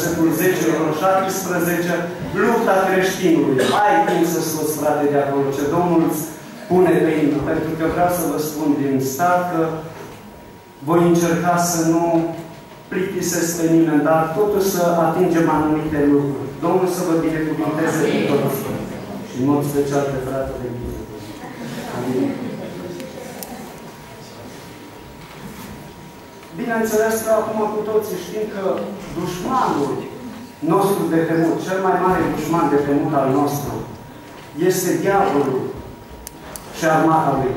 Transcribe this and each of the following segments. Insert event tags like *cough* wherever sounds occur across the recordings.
versetul 10, 17, lupta creștinului. Ai timp să scoți, frate, de acolo, ce Domnul îți pune pe inimă, pentru că vreau să vă spun din start că voi încerca să nu plictisesc pe nimeni, dar totuși să atingem anumite lucruri. Domnul să vă binecuvinteze pe toți. Și în mod special pe fratele Amin. Bineînțeles că acum cu toții știm că dușmanul nostru de temut, cel mai mare dușman de temut al nostru, este diavolul și armata lui.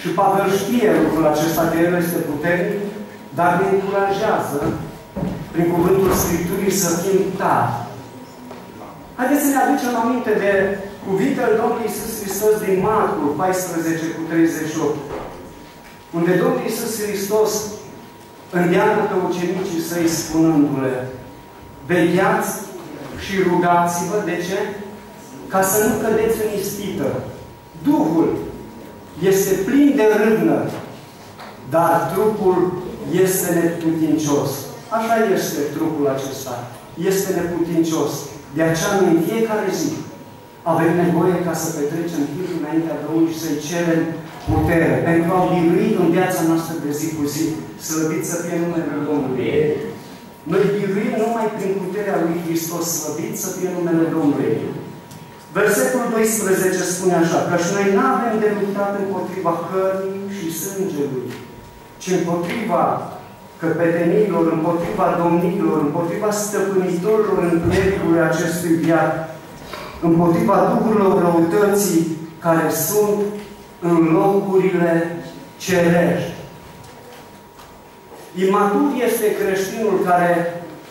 Și Pavel știe lucrul acesta, că el este puternic, dar ne încurajează prin cuvântul Scripturii să fim tari. Haideți să ne aducem aminte de cuvintele Domnului Iisus Hristos din Marcul 14 cu 38, unde Domnul Iisus Hristos îndeamnă pe ucenicii săi spunându-le, vegheați și rugați-vă, de ce? Ca să nu cădeți în ispită. Duhul este plin de râvnă, dar trupul este neputincios. Așa este trupul acesta. Este neputincios. De aceea noi în fiecare zi avem nevoie ca să petrecem timp înaintea Domnului și să-i cerem putere pentru a birui în viața noastră de zi cu zi. Slăvit să fie numele Domnului. Noi biruim numai prin puterea lui Hristos, slăvit să fie numele Domnului. Versetul 12 spune așa, că și noi nu avem de luptat împotriva cărnii și sângelui, ci împotriva căpetenilor, împotriva domnilor, împotriva stăpânitorilor întunericului acestui viac, împotriva duhurilor răutății care sunt în locurile cerești. Imatur este creștinul care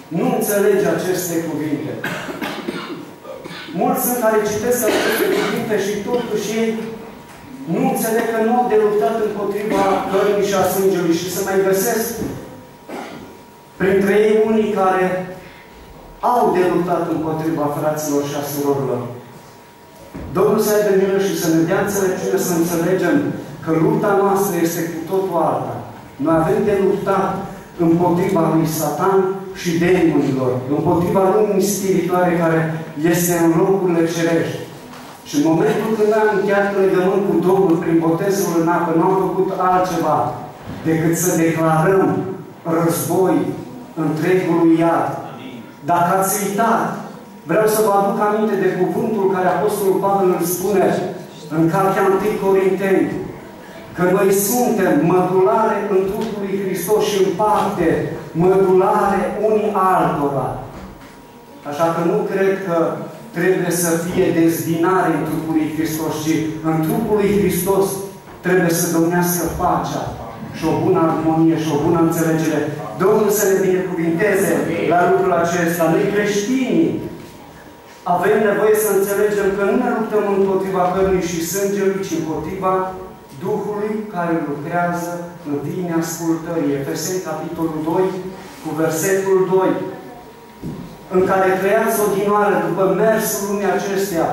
nu înțelege aceste cuvinte. Mulți sunt care citesc aceste cuvinte și totuși ei nu înțeleg că nu au de luptat împotriva cărnii și a sângelui și să mai găsesc printre ei unii care au de luptat împotriva fraților și a surorilor. Domnul să aibă milă și să ne dea înțelepciune să înțelegem că lupta noastră este cu totul alta. Noi avem de luptat împotriva lui Satan și demonilor, împotriva lumii spirituale care este în locurile cerești. Și în momentul când am încheiat legământ cu Domnul prin botezul în apă, nu am făcut altceva decât să declarăm război întregului iad. Dacă ați uitat, vreau să vă aduc aminte de cuvântul care Apostolul Pavel îl spune în cartea 1 Corinteni, că noi suntem mădulare în trupul lui Hristos și în parte mădulare unii altora. Așa că nu cred că trebuie să fie dezbinare în trupul lui Hristos, ci în trupul lui Hristos trebuie să domnească pacea și o bună armonie și o bună înțelegere. Domnul să ne binecuvinteze la lucrul acesta. Noi creștinii avem nevoie să înțelegem că nu ne luptăm împotriva cărnii și sângelui, ci împotriva Duhului care lucrează în bine ascultării. Efeseni, capitolul 2, cu versetul 2, în care creați odinoară după mersul lumii acestea,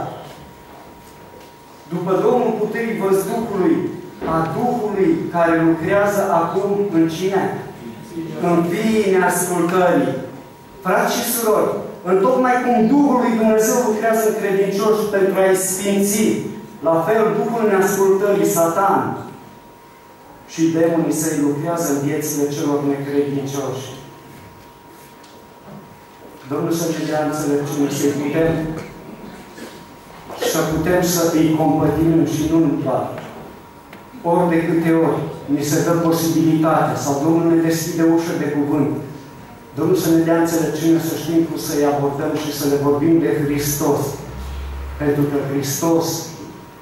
după Domnul puterii văzduhului, a Duhului care lucrează acum în cine? În bine ascultării. Frați și surori, întocmai cum Duhul lui Dumnezeu lucrează în credincioși pentru a-i sfinți, la fel, Duhul neascultării, Satan și demonii să-i lucrează în viețile celor necredincioși. Domnul să ne dea înțelepciune, să putem să putem să îi compătimim și nu doar. Ori de câte ori ni se dă posibilitatea sau Domnul ne deschide ușă de cuvânt, Domnul să ne dea înțelepciune să știm cum să-i abordăm și să le vorbim de Hristos. Pentru că Hristos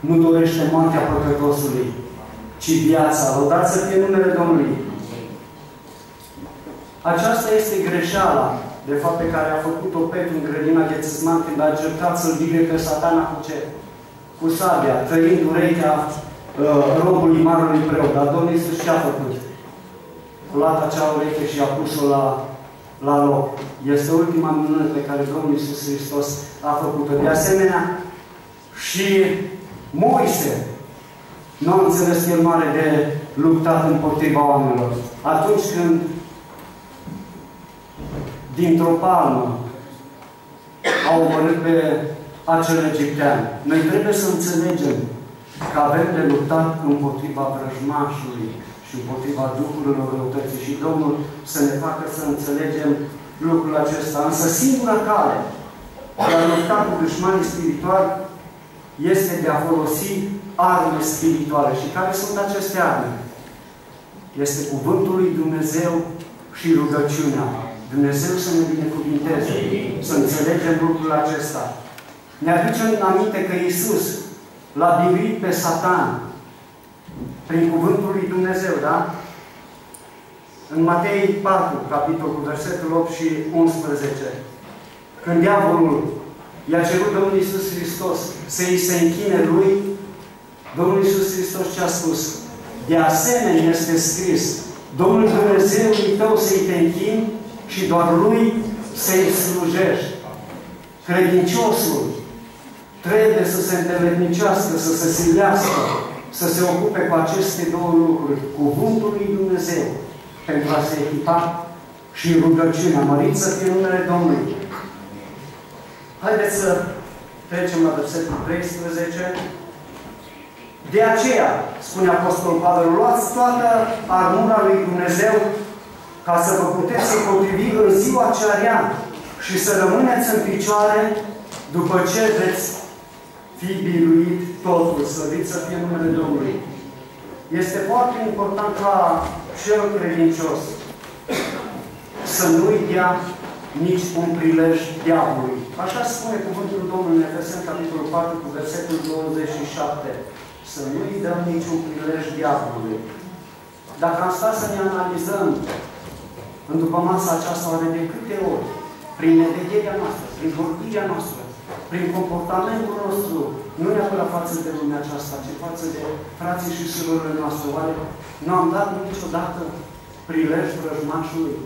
nu dorește moartea păcătosului, ci viața. Lăudați să fie numele Domnului. Aceasta este greșeala, de fapt, pe care a făcut-o Petru în grădina Ghețisman când a încercat să-l bine pe satana cu ce? Cu sabia, trăind urechea uh, robului marului preot. Dar Domnul Iisus ce a făcut? A luat acea ureche și a pus-o la, la loc. Este ultima minune pe care Domnul Iisus Hristos a făcut-o. De asemenea, și Moise nu a înțeles el mare de luptat împotriva oamenilor. Atunci când dintr-o palmă au omorât pe acel egiptean. Noi trebuie să înțelegem că avem de luptat împotriva vrăjmașului și împotriva duhurilor răutății și Domnul să ne facă să înțelegem lucrul acesta. Însă singura cale de a lupta cu dușmanii spirituali este de a folosi arme spirituale. Și care sunt aceste arme? Este Cuvântul lui Dumnezeu și rugăciunea. Dumnezeu să ne binecuvinteze, să înțelegem lucrul acesta. Ne aducem aminte că Iisus l-a biruit pe Satan prin Cuvântul lui Dumnezeu, da? În Matei 4, capitolul, versetul 8 și 11, când diavolul i-a cerut Domnul Iisus Hristos să îi se închine Lui, Domnul Iisus Hristos ce a spus? De asemenea este scris, Domnul Dumnezeului tău să-i te închini și doar Lui să-i slujești. Credinciosul trebuie să se înteletnicească, să se silească, să se ocupe cu aceste două lucruri. Cuvântul lui Dumnezeu pentru a se echipa și rugăciunea. Măriți să fie numele Domnului. Haideți să trecem la versetul 13. De aceea, spune Apostolul Pavel, luați toată armura lui Dumnezeu ca să vă puteți potrivi în ziua cea rea și să rămâneți în picioare după ce veți fi biruit totul. Slăvit să fie numele Domnului. Este foarte important ca cel credincios să nu-i dea nici un prilej diavolului. Așa spune cuvântul Domnului în Efeseni, capitolul 4, cu versetul 27. Să nu-i dăm niciun prilej diavolului. Dacă am stat să ne analizăm în după masa aceasta, oare de câte ori, prin nevederea noastră, prin vorbirea noastră, prin comportamentul nostru, nu neapărat față de lumea aceasta, ci față de frații și surorile noastre. Oare nu am dat niciodată prilej vrăjmașului?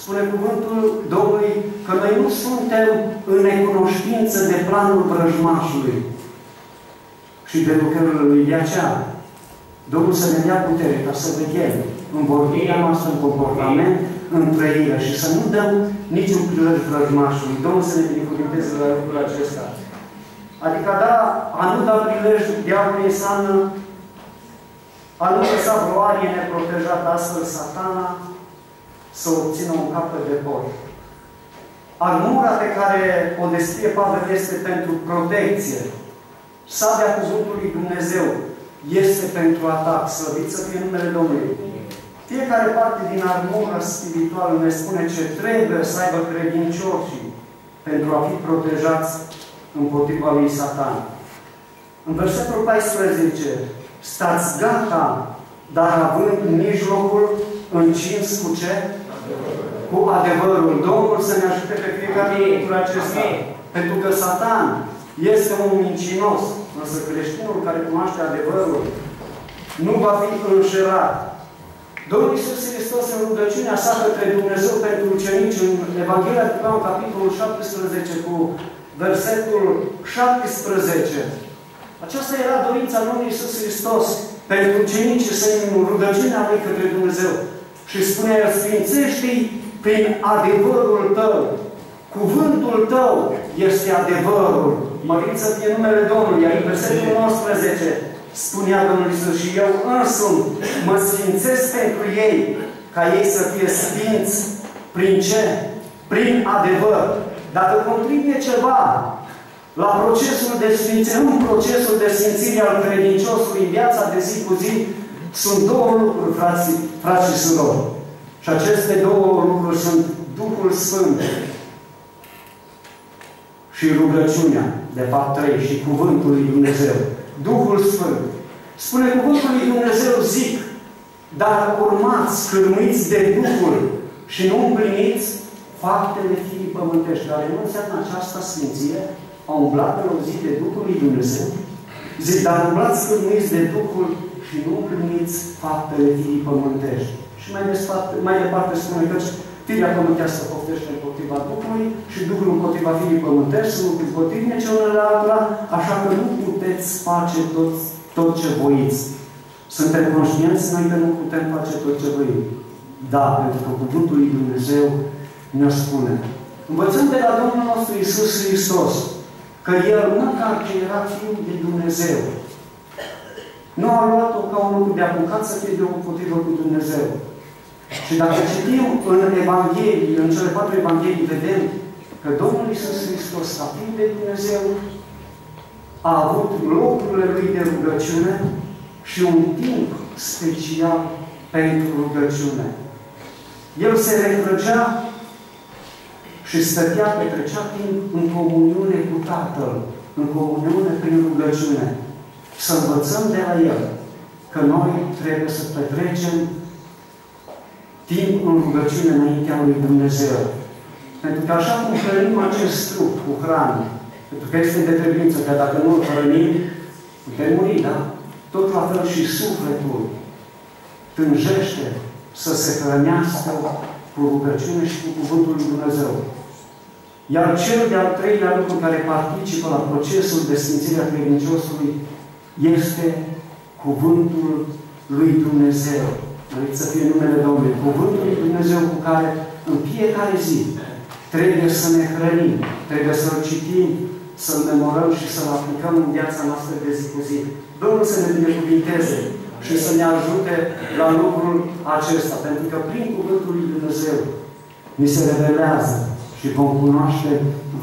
Spune cuvântul Domnului că noi nu suntem în necunoștință de planul vrăjmașului și de lucrările lui. De aceea, Domnul să ne dea putere ca să vedem în vorbirea noastră, în comportament, în trăire și să nu dăm niciun prilej vrăjmașului. Domnul să ne binecuvinteze la lucrul acesta. Adică da, a nu da prilej diavolului înseamnă a nu lăsa vreo arie neprotejată astfel satana să obțină un capăt de por. Armura pe care o descrie Pavel este pentru protecție. Sabia cuvântului Dumnezeu este pentru atac. Slăvit să fie numele Domnului. Fiecare parte din armura spirituală ne spune ce trebuie să aibă credincioșii pentru a fi protejați împotriva lui Satan. În versetul 14, stați gata, dar având în mijlocul încins cu ce? Cu adevărul. Domnul să ne ajute pe fiecare lucru acesta. Pentru că Satan este un mincinos, însă creștinul care cunoaște adevărul nu va fi înșelat. Domnul Iisus Hristos în rugăciunea sa către Dumnezeu pentru ucenici în Evanghelia de Ioan, capitolul 17, cu versetul 17. Aceasta era dorința Domnului Iisus Hristos pentru ucenici să în rugăciunea Lui către Dumnezeu. Și spunea El, sfințește-i prin adevărul Tău. Cuvântul Tău este adevărul. Măriți să fie numele Domnului. Iar în versetul 19 spunea Domnul Iisus și eu însumi mă sfințesc pentru ei, ca ei să fie sfinți prin ce? Prin adevăr. Dacă contribuie ceva la procesul de sfințire, în procesul de sfințire al credinciosului în viața de zi cu zi, sunt două lucruri, frații, frați și surori. Și aceste două lucruri sunt Duhul Sfânt și rugăciunea, de fapt trei, și Cuvântul lui Dumnezeu. Duhul Sfânt. Spune Cuvântul lui Dumnezeu, zic, dar urmați, cârmuiți de Duhul și nu împliniți faptele firii pământești, care nu înseamnă această sfințire, au umblat pe o zi de Duhul lui Dumnezeu. Zic, dar umblați cârmuiți de Duhul și nu împliniți faptele firii pământești. Și mai, desparte, mai departe spune că firea pământească poftește împotriva Duhului și Duhul împotriva firii pământești, sunt împotrivne celălalt altora, așa că nu puteți face tot, tot ce voiți. Suntem conștienți noi că nu putem face tot ce voim. Da, pentru că Cuvântul lui Dumnezeu ne spune. Învățăm de la Domnul nostru Isus Hristos că El, măcar că era Fiul de Dumnezeu, nu a luat-o ca un lucru de apucat să fie de împotrivă cu Dumnezeu. Și dacă citim în Evanghelie, în cele patru Evanghelii, vedem că Domnul Iisus Hristos, ca Fiul de Dumnezeu, a avut locurile Lui de rugăciune și un timp special pentru rugăciune. El se retrăgea și stătea, petrecea timp în comuniune cu Tatăl, în comuniune prin rugăciune. Să învățăm de la El că noi trebuie să petrecem timp în rugăciune înaintea lui Dumnezeu. Pentru că așa cum hrănim acest trup cu hrană, pentru că este de trebuință că dacă nu îl hrănim, putem muri, da? Tot la fel și sufletul tânjește să se hrănească cu rugăciune și cu Cuvântul lui Dumnezeu. Iar cel de-al treilea lucru care participă la procesul de sfințire a credinciosului este Cuvântul lui Dumnezeu. Adică să fie numele Domnului. Cuvântul lui Dumnezeu cu care în fiecare zi trebuie să ne hrănim, trebuie să-L citim, să-L memorăm și să-L aplicăm în viața noastră de zi cu zi. Domnul să ne binecuvinteze și să ne ajute la lucrul acesta. Pentru că prin Cuvântul lui Dumnezeu ni se revelează și vom cunoaște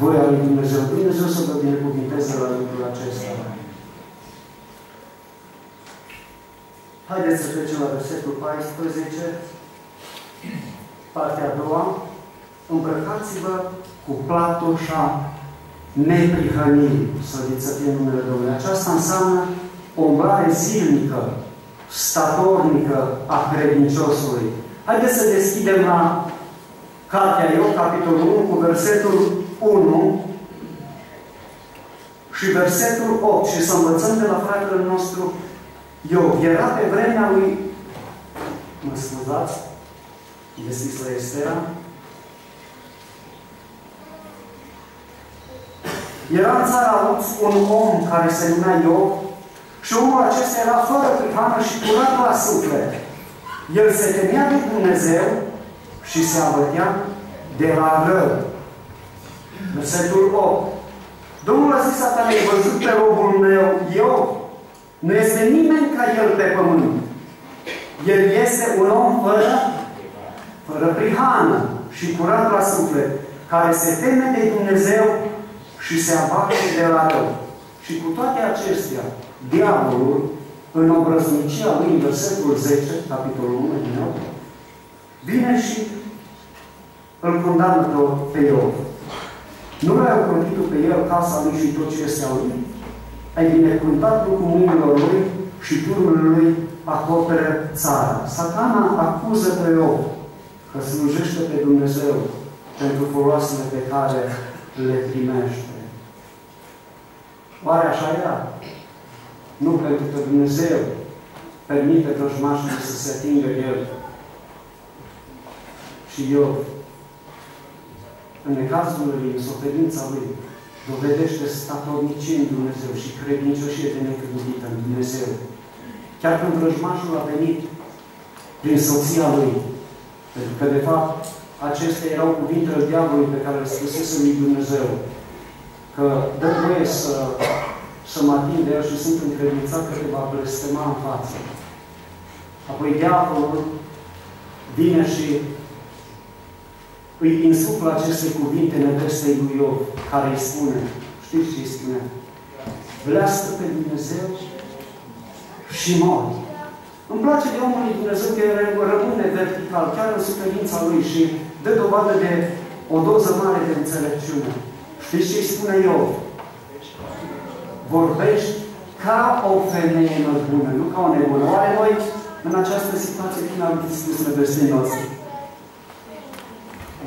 voia lui Dumnezeu. Dumnezeu să vă binecuvinteze la lucrul acesta. Haideți să trecem la versetul 14, partea a doua. Îmbrăcați-vă cu platoșa neprihănirii, să să fie numele Domnului. Aceasta înseamnă o umblare zilnică, statornică a credinciosului. Haideți să deschidem la Cartea Iov, capitolul 1, cu versetul 1 și versetul 8 și să învățăm de la fratele nostru Iov. Era pe vremea lui, mă scuzați, deschis la Estera, Era în țara Uț un om care se numea Iov și omul acesta era fără prihană și curat la suflet. El se temea de Dumnezeu și se abătea de la rău. Versetul 8. Domnul a zis satana, ai văzut pe robul meu, eu? Nu este nimeni ca el pe pământ. El este un om fără, fără prihană și curat la suflet, care se teme de Dumnezeu și se abate de la rău. Și cu toate acestea, diavolul, în obrăznicia lui, în versetul 10, capitolul 1 din nou, vine și îl condamnă pe Iov. Nu l-ai ocrotit pe el casa lui și tot ce este al lui? Ai binecuvântat cu mâinilor lui și turmul lui acoperă țara. Satana acuză pe Iov că slujește pe Dumnezeu pentru foloasele pe care le primește. Oare așa era? Nu pentru că Dumnezeu permite vrăjmașului să se atingă El. Și eu, în cazul lui, în suferința lui, dovedește statornicie în Dumnezeu și credincioșie de necredită în Dumnezeu. Chiar când vrăjmașul a venit prin soția lui, pentru că, de fapt, acestea erau cuvintele diavolului pe care le spusese lui Dumnezeu că dă voie să, să mă ating de el și sunt încredințat că te va blestema în față. Apoi diavolul vine și îi insuflă aceste cuvinte nevestei lui Iov, care îi spune, știți ce îi spune? Vlească pe Dumnezeu și mori. Îmi place de omul lui Dumnezeu că rămâne vertical, chiar în suferința lui și dă dovadă de o doză mare de înțelepciune. Știți ce îi spune eu? Vorbești ca o femeie nebună, nu ca o nebună. Oare noi, în această situație, cum am spus nevestei noastre?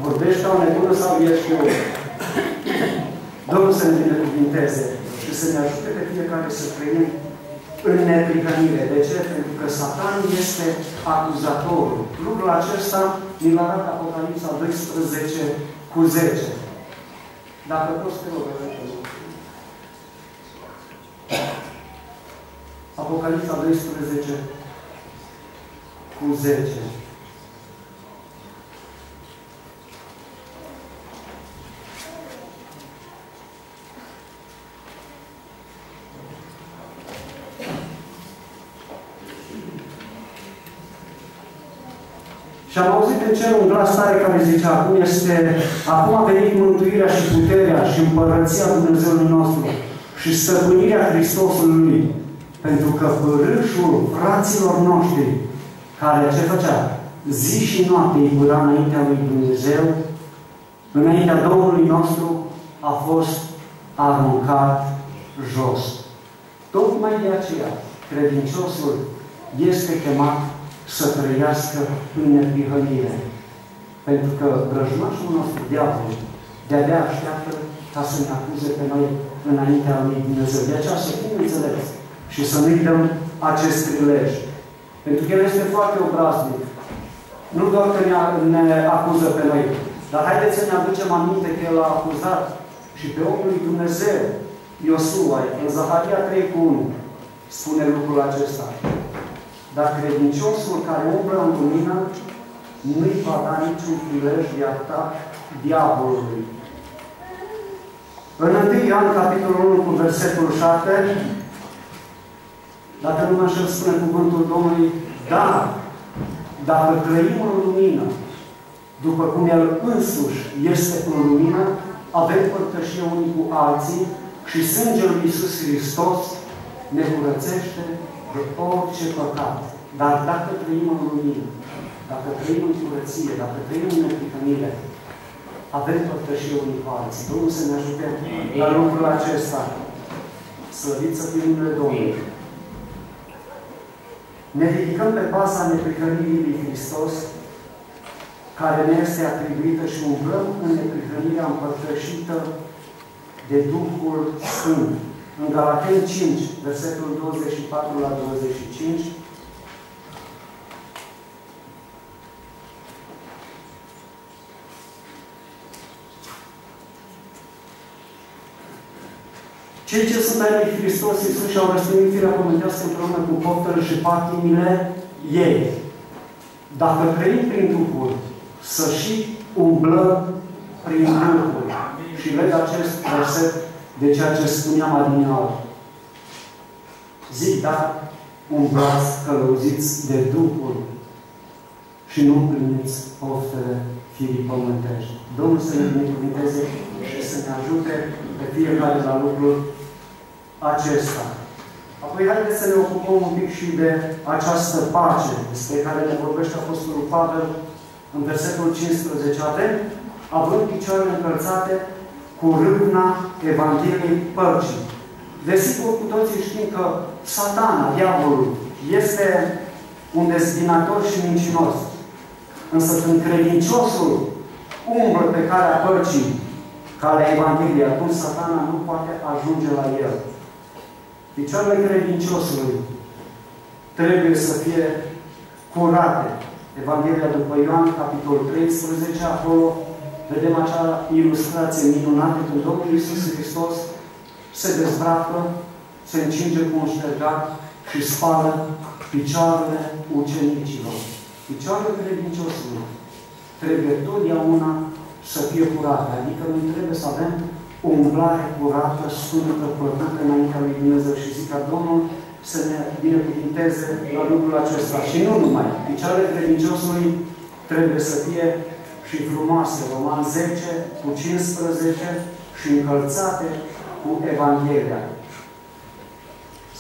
Vorbești ca o nebună sau ești eu? Domnul să ne binecuvinteze și să ne ajute pe fiecare să trăim în neprihănire. De ce? Pentru că Satan este acuzatorul. Lucrul acesta ni-l arată Apocalipsa 12 cu 10. Dacă poți te rog, Apocalipsa 12 cu 10. Și am auzit în cer un glas tare care zice, acum este, acum a venit mântuirea și puterea și împărăția Dumnezeului nostru și stăpânirea Hristosului Pentru că părâșul fraților noștri, care ce făcea? Zi și noapte îi pura înaintea lui Dumnezeu, înaintea Domnului nostru, a fost aruncat jos. Tocmai de aceea, credinciosul este chemat să trăiască în neprihănire. Pentru că vrăjmașul nostru, diavolul, de-abia așteaptă ca să ne acuze pe noi înaintea lui Dumnezeu. De aceea să fim înțeles și să nu-i dăm acest prilej. Pentru că El este foarte obraznic. Nu doar că ne, ne acuză pe noi, dar haideți să ne aducem aminte că El a acuzat și pe omul lui Dumnezeu, Iosua, în Zaharia 3 cu 1, spune lucrul acesta. Dar credinciosul care umblă în lumină nu-i va da niciun prilej de atac diavolului. În 1 Ioan, capitolul 1, cu versetul 7, dacă nu mă așa spune cuvântul Domnului, da, dacă trăim în lumină, după cum El însuși este în lumină, avem părtășie unii cu alții și sângele lui Iisus Hristos ne curățește de orice păcat. Dar dacă trăim în lumină, dacă trăim în curăție, dacă trăim în neprihănire, avem părtășie unii cu alții. Domnul să ne ajute la lucrul acesta. Slăvit să fim numele Domnului. Ne ridicăm pe baza neprihănirii lui Hristos, care ne este atribuită și umblăm în neprihănirea împărtășită de Duhul Sfânt. În Galateni 5, versetul 24 la 25, Cei ce sunt ai lui Hristos Iisus și au răstignit firea pământească împreună cu poftele și patimile ei. Dacă trăim prin Duhul, să și umblăm prin Duhul. Și leg acest verset de ceea ce spuneam adineauri. Zic, da, umblați călăuziți de Duhul și nu împliniți poftele firii pământești. Domnul să ne binecuvinteze și să ne ajute pe fiecare la lucrul acesta. Apoi haideți să ne ocupăm un pic și de această pace despre care ne vorbește Apostolul Pavel în versetul 15. Avem, având picioarele încălțate cu râvna Evangheliei Părcii. Desigur, cu toții știm că satana, diavolul, este un dezbinator și mincinos. Însă când credinciosul umblă pe calea părcii, calea Evangheliei, atunci satana nu poate ajunge la el. Picioarele credinciosului trebuie să fie curate. Evanghelia după Ioan, capitolul 13, acolo vedem acea ilustrație minunată când Domnul Iisus Hristos se dezbracă, se încinge cu un ștergat și spală picioarele ucenicilor. Picioarele credinciosului trebuie totdeauna să fie curate. Adică noi trebuie să avem o umblare curată, sfântă, plăcută înaintea lui Dumnezeu și zic ca Domnul să ne binecuvinteze la lucrul acesta. Și nu numai. Picioarele credinciosului trebuie să fie și frumoase. Roman 10 cu 15 și încălțate cu Evanghelia.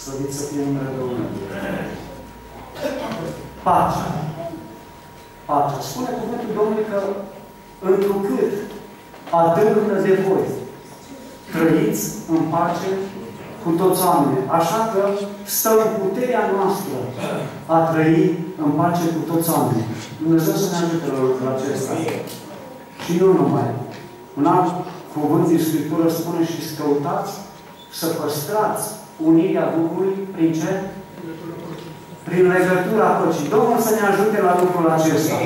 Slăvit să fie numele Domnului. Pacea. Pacea. Spune cuvântul Domnului că întrucât adâncă de voi trăiți în pace cu toți oamenii. Așa că stă în puterea noastră a trăi în pace cu toți oamenii. Dumnezeu să ne ajute la lucrul acesta. Și nu numai. Un alt cuvânt din Scriptură spune și să căutați să păstrați unirea Duhului prin ce? Prin legătura păcii. Domnul să ne ajute la lucrul acesta.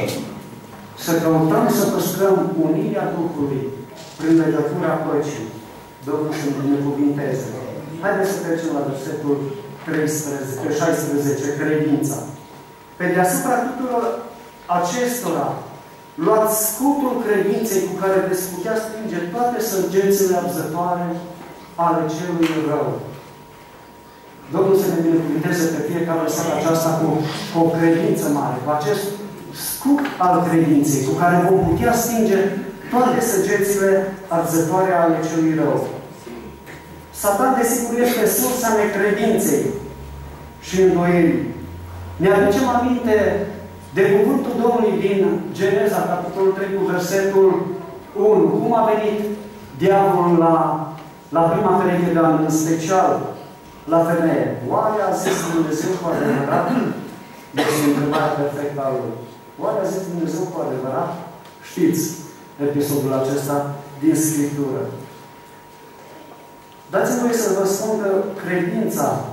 Să căutăm să păstrăm unirea Duhului prin legătura păcii. Domnul să ne binecuvinteze. Haideți să trecem la versetul 13, 16, credința. Pe deasupra tuturor acestora, luați scutul credinței cu care veți putea strânge toate sărgențele abzătoare ale celui rău. Domnul să ne binecuvinteze pe fiecare seară aceasta cu, cu o credință mare, cu acest scut al credinței, cu care vom putea stinge toate săgețile arzătoare ale celui rău. Satan, desigur, este sursa necredinței și îndoierii. Ne aducem aminte de cuvântul Domnului din Geneza, capitolul 3, cu versetul 1. Cum a venit diavolul la, la prima pereche de an, în special la femeie? Oare a zis Dumnezeu cu adevărat? Este întrebarea perfectă a lui. Oare a zis Dumnezeu cu adevărat? Știți episodul acesta din Scriptură. Dați-mi voi să vă spun că credința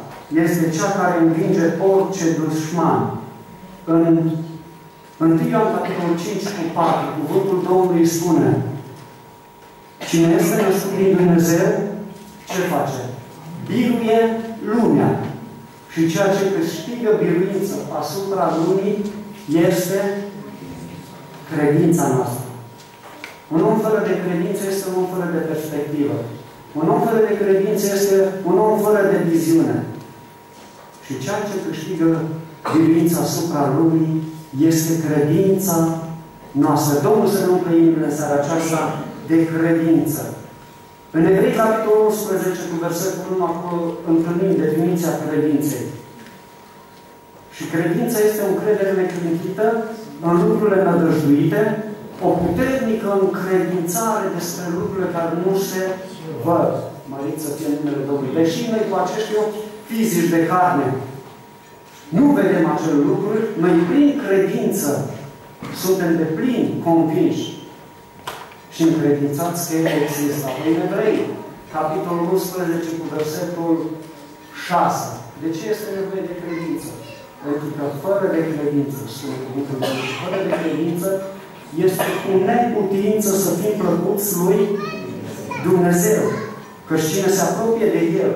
este cea care învinge orice dușman. În 1 Ioan capitolul 5 cu 4, cuvântul Domnului spune Cine este născut din Dumnezeu, ce face? Biruie lumea. Și ceea ce câștigă biruință asupra lumii este credința noastră. Un om fără de credință este un om fără de perspectivă. Un om fără de credință este un om fără de viziune. Și ceea ce câștigă biruința asupra lumii este credința noastră. Domnul să ne umple inimile în seara aceasta de credință. În Evrei, capitolul 11, cu versetul 1, acolo întâlnim definiția credinței. Și credința este o încredere neclintită în lucrurile nădăjduite, o puternică încredințare despre lucrurile care nu se văd. Mărit să fie numele Domnului. Deși noi cu acești ochi fizici de carne nu vedem acele lucruri, noi prin credință suntem de plin convinși și încredințați că El există. Apoi în evrei, capitolul 11 cu versetul 6. De ce este nevoie de credință? Pentru că fără de credință, spune cuvântul Dumnezeu, fără de credință, este cu neputință să fim plăcuți lui Dumnezeu. Că cine se apropie de El,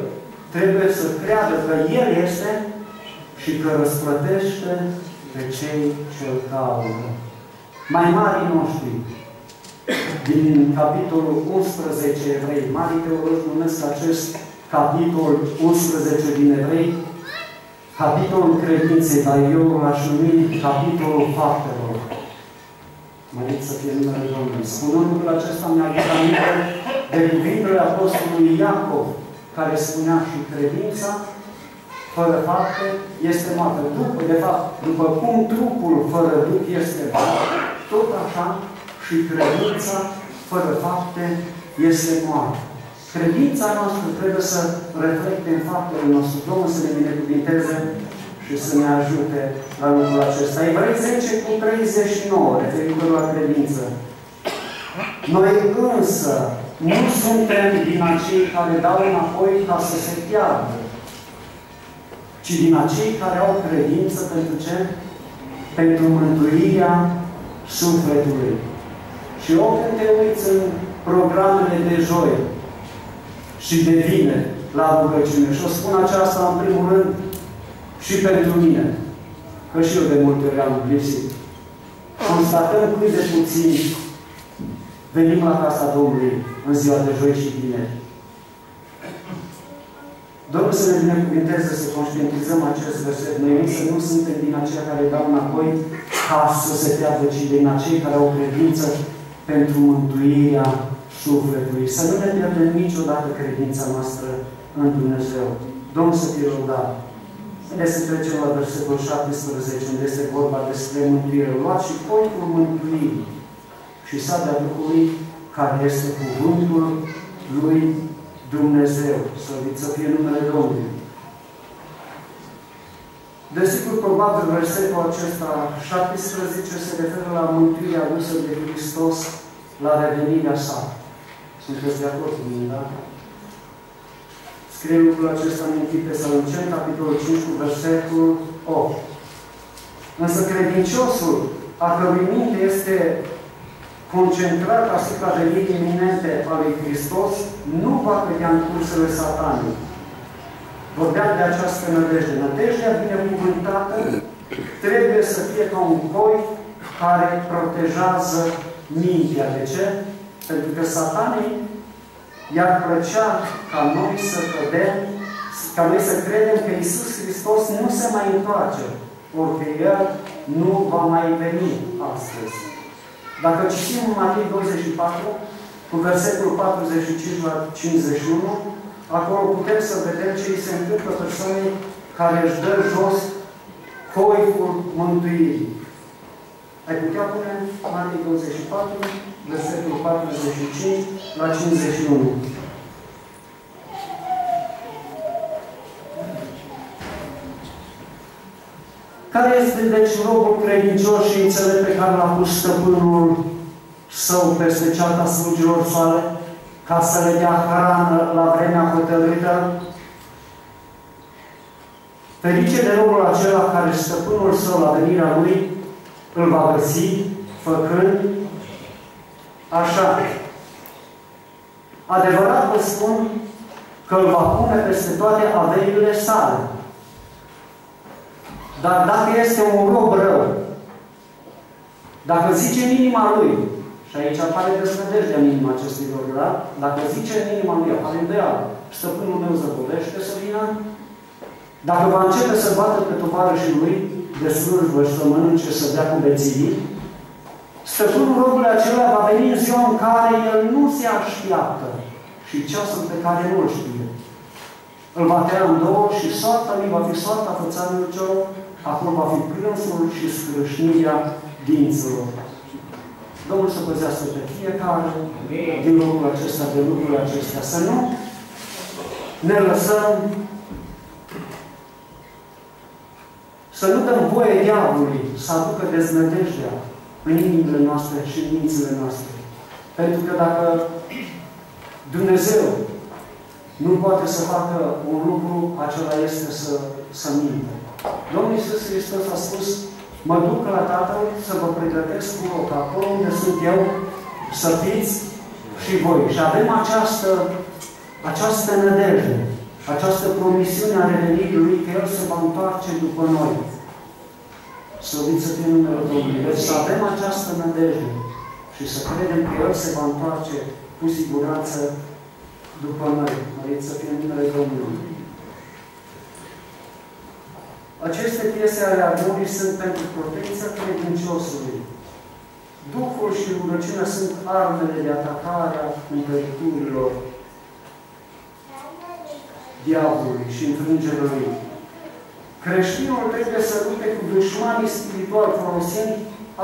trebuie să creadă că El este și că răsplătește pe cei ce îl caută. Mai mari noștri, din capitolul 11 Evrei, mari teologi numesc acest capitol 11 din Evrei, capitolul credinței, dar eu l-aș numi capitolul faptelor. Mărit să fie numele Domnului. Spunând lucrul acesta, mi-a adus aminte de cuvintele Apostolului Iacov, care spunea și credința fără fapte este moartă. După, de fapt, după cum trupul fără duc este moarte, tot așa și credința fără fapte este moarte. Credința noastră trebuie să reflecte în faptele noastre. Domnul să ne binecuvinteze și să ne ajute la lucrul acesta. Evrei 10 cu 39, referitor la credință. Noi însă nu suntem din acei care dau înapoi ca să se piardă, ci din acei care au credință pentru ce? Pentru mântuirea sufletului. Și oriunde te uiți în programele de joi și de vine la rugăciune, și o spun aceasta în primul rând și pentru mine, că și eu de multe ori am lipsit. Constatăm cât de puțin venim la casa Domnului în ziua de joi și vineri. Domnul să ne binecuvinteze să conștientizăm acest verset. Noi însă nu suntem din aceia care dau înapoi ca să se piardă, ci din acei care au credință pentru mântuirea sufletului. Să nu ne pierdem niciodată credința noastră în Dumnezeu. Domnul să fie lăudat. Haideți să trecem la versetul 17, unde este vorba despre mântuire. Luați și poitul mântuirii și sadea Duhului, care este cuvântul lui Dumnezeu. Slăvit să fie numele Domnului. Desigur, probabil, versetul acesta 17 se referă la mântuirea adusă de Hristos la revenirea sa. Sunteți de acord cu mine, da? Scrie lucrul acesta în 1 Tesalonicen, capitolul 5, cu versetul 8. Însă credinciosul, a cărui minte este concentrat asupra venirii iminente a lui Hristos, nu va credea în cursele satanei. Vorbeam de această nădejde. Nădejdea binecuvântată trebuie să fie ca un coi care protejează mintea. De ce? Pentru că satanei i-ar plăcea ca noi să cădem, ca noi să credem că Isus Hristos nu se mai întoarce, ori că El nu va mai veni astăzi. Dacă citim în Matei 24, cu versetul 45 la 51, acolo putem să vedem ce îi se întâmplă persoanei care își dă jos coiful mântuirii. Ai putea pune Matei 24, versetul 45 la 51. Care este deci robul credincios și înțelept pe care l-a pus stăpânul său peste ceata slugilor sale, ca să le dea hrană la vremea hotărâtă? Ferice de robul acela care stăpânul său la venirea lui îl va găsi făcând așa. Adevărat vă spun că îl va pune peste toate averile sale. Dar dacă este un rob rău, dacă zice în inima lui, și aici apare desnădejdea în inima acestui rob, da? Dacă zice în inima lui, apare îndoială, stăpânul meu zăbovește să vină, dacă va începe să bată pe tovarășii lui de slujbă și să mănânce, să dea cu beții, stăpânul robului acela va veni în ziua în care el nu se așteaptă și ceasul pe care nu îl știe. Îl va tăia în două și soarta lui va fi soarta fățanului celor acolo va fi plânsul și scrâșnirea dinților. Domnul să păzească pe fiecare din locul acesta, de lucrurile acestea. Să nu ne lăsăm să nu dăm voie diavolului să aducă deznădejdea în inimile noastre și în mințile noastre. Pentru că dacă Dumnezeu nu poate să facă un lucru, acela este să, să minte. Domnul Iisus Hristos a spus, mă duc la Tatăl să vă pregătesc un loc, acolo unde sunt eu, să fiți și voi. Și avem această, această nădejde, această promisiune a revenirii Lui, că El se va întoarce după noi. Slăvit să fie numele Domnului. Deci să avem această nădejde și să credem că El se va întoarce cu siguranță după noi. Mărit să fie numele Domnului. Aceste piese ale armorii sunt pentru protecția credinciosului. Duhul și rugăciunea sunt armele de atacare a încăriturilor diavolului și înfrângerea lui. Creștinul trebuie să lupte cu dușmanii spirituali folosind